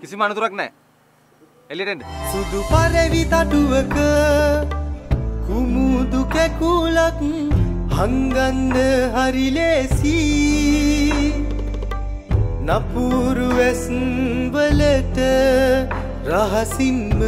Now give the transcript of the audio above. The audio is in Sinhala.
කිසිම අනතුරක් නැහැ. එළියට එන්න. සුදු පරවි තටුවක කුමුදු කැකුලක් හංගන්න හරි ලේසි නපුරු වැස්වලට රහසින්ම